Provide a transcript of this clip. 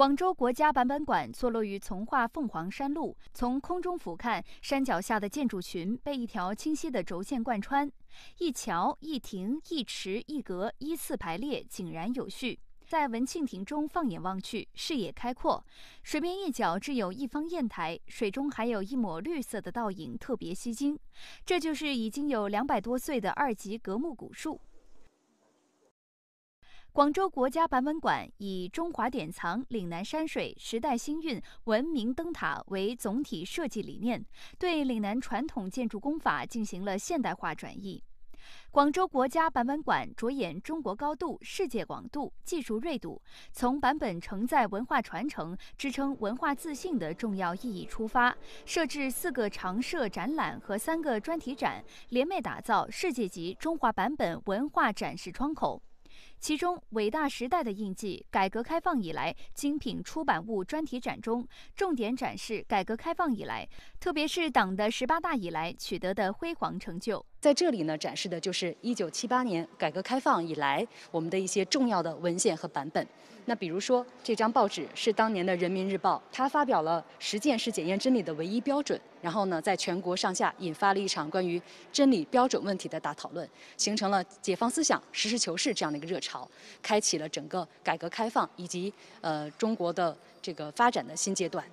广州国家版本馆坐落于从化凤凰山路，从空中俯瞰，山脚下的建筑群被一条清晰的轴线贯穿，一桥一亭一池一阁依次排列，井然有序。在文庆亭中放眼望去，视野开阔，水面一角置有一方砚台，水中还有一抹绿色的倒影，特别吸睛。这就是已经有两百多岁的二级格木古树。广州国家版本馆以中华典藏、岭南山水、时代星韵、文明灯塔为总体设计理念，对岭南传统建筑工法进行了现代化转移。广州国家版本馆着眼中国高度、世界广度、技术锐度，从版本承载文化传承、支撑文化自信的重要意义出发，设置四个常设展览和三个专题展，联袂打造世界级中华版本文化展示窗口。其中，伟大时代的印记——改革开放以来精品出版物专题展中，重点展示改革开放以来，特别是党的十八大以来取得的辉煌成就。在这里呢，展示的就是一九七八年改革开放以来我们的一些重要的文献和版本。那比如说，这张报纸是当年的《人民日报》，它发表了“实践是检验真理的唯一标准”。然后呢，在全国上下引发了一场关于真理标准问题的大讨论，形成了解放思想、实事求是这样的一个热潮好，开启了整个改革开放以及呃中国的这个发展的新阶段。